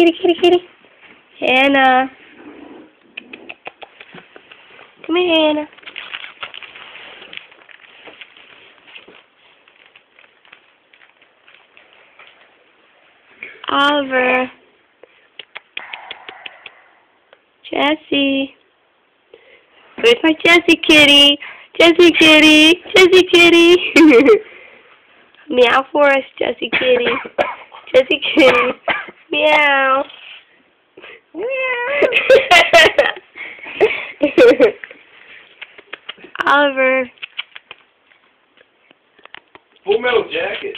kitty, kitty, kitty. Hannah. Come here, Hannah. Oliver. Jesse. Where's my Jesse kitty? Jesse kitty. Jesse kitty. Meow for us, Jesse kitty. Jesse kitty. Meow. Oliver. Full metal jacket.